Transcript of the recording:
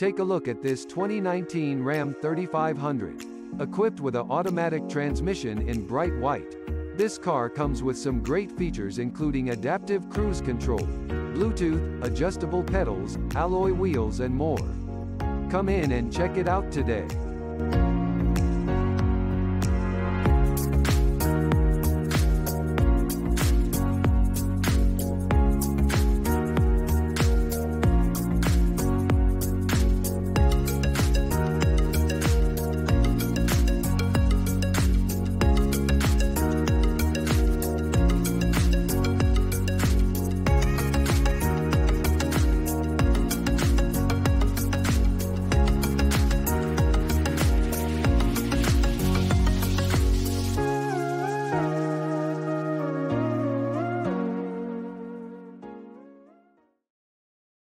Take a look at this 2019 Ram 3500. Equipped with an automatic transmission in bright white. This car comes with some great features including adaptive cruise control, Bluetooth, adjustable pedals, alloy wheels and more. Come in and check it out today.